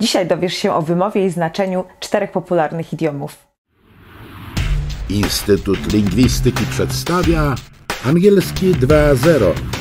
Dzisiaj dowiesz się o wymowie i znaczeniu czterech popularnych idiomów. Instytut Lingwistyki przedstawia angielski 2.0.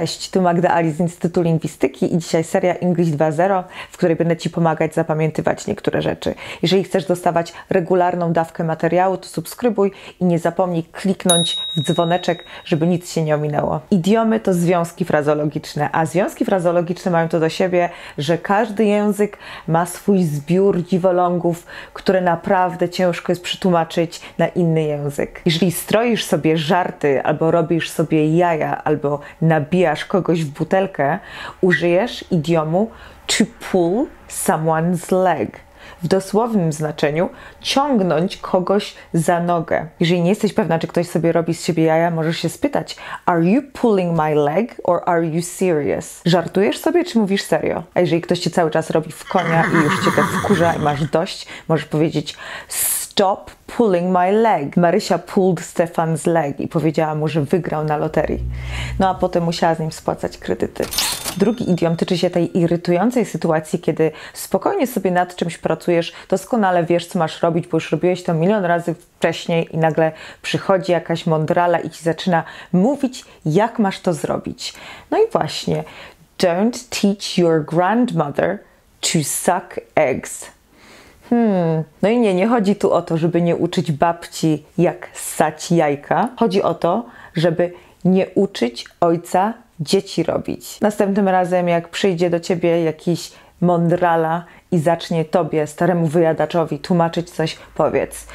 Cześć, tu Magda Ali z Instytutu Lingwistyki i dzisiaj seria English 2.0, w której będę Ci pomagać zapamiętywać niektóre rzeczy. Jeżeli chcesz dostawać regularną dawkę materiału, to subskrybuj i nie zapomnij kliknąć w dzwoneczek, żeby nic się nie ominęło. Idiomy to związki frazologiczne, a związki frazologiczne mają to do siebie, że każdy język ma swój zbiór dziwolągów, które naprawdę ciężko jest przetłumaczyć na inny język. Jeżeli stroisz sobie żarty, albo robisz sobie jaja, albo nabijasz wbijasz kogoś w butelkę, użyjesz idiomu to pull someone's leg. W dosłownym znaczeniu ciągnąć kogoś za nogę. Jeżeli nie jesteś pewna, czy ktoś sobie robi z siebie jaja, możesz się spytać: Are you pulling my leg or are you serious? Żartujesz sobie, czy mówisz serio? A jeżeli ktoś cię cały czas robi w konia i już cię to wkurza i masz dość, możesz powiedzieć: Stop pulling my leg. Marysia pulled Stefan's leg i powiedziała mu, że wygrał na loterii. No a potem musiała z nim spłacać kredyty. Drugi idiom tyczy się tej irytującej sytuacji, kiedy spokojnie sobie nad czymś pracujesz, doskonale wiesz, co masz robić, bo już robiłeś to milion razy wcześniej i nagle przychodzi jakaś mądrala i ci zaczyna mówić, jak masz to zrobić. No i właśnie, don't teach your grandmother to suck eggs. Hmm, no i nie, nie chodzi tu o to, żeby nie uczyć babci, jak ssać jajka. Chodzi o to, żeby nie uczyć ojca dzieci robić. Następnym razem, jak przyjdzie do ciebie jakiś mądrala i zacznie tobie, staremu wyjadaczowi, tłumaczyć coś, powiedz: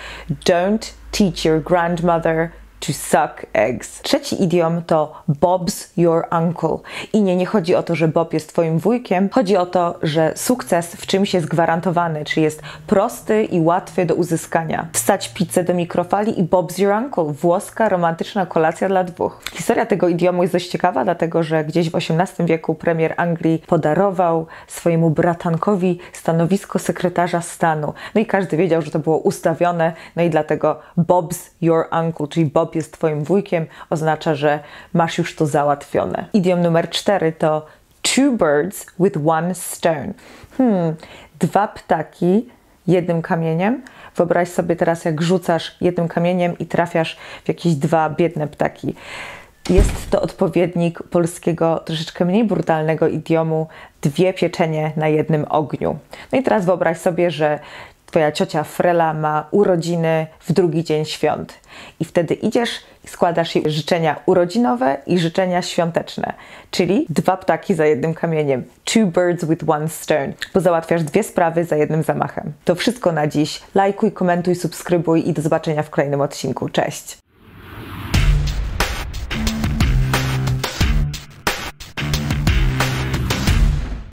Don't teach your grandmother to suck eggs. Trzeci idiom to Bob's your uncle. I nie, nie chodzi o to, że Bob jest twoim wujkiem, chodzi o to, że sukces w czymś jest gwarantowany, czy jest prosty i łatwy do uzyskania. Wstać pizzę do mikrofali i Bob's your uncle. Włoska, romantyczna kolacja dla dwóch. Historia tego idiomu jest dość ciekawa, dlatego że gdzieś w XVIII wieku premier Anglii podarował swojemu bratankowi stanowisko sekretarza stanu. No i każdy wiedział, że to było ustawione, no i dlatego Bob's your uncle, czyli Bob Bob jest twoim wujkiem, oznacza, że masz już to załatwione. Idiom numer cztery to two birds with one stone. Hmm, dwa ptaki jednym kamieniem. Wyobraź sobie teraz, jak rzucasz jednym kamieniem i trafiasz w jakieś dwa biedne ptaki. Jest to odpowiednik polskiego, troszeczkę mniej brutalnego idiomu dwie pieczenie na jednym ogniu. No i teraz wyobraź sobie, że Twoja ciocia Frela ma urodziny w drugi dzień świąt. I wtedy idziesz i składasz jej życzenia urodzinowe i życzenia świąteczne, czyli dwa ptaki za jednym kamieniem. Two birds with one stone, bo załatwiasz dwie sprawy za jednym zamachem. To wszystko na dziś. Lajkuj, komentuj, subskrybuj i do zobaczenia w kolejnym odcinku. Cześć!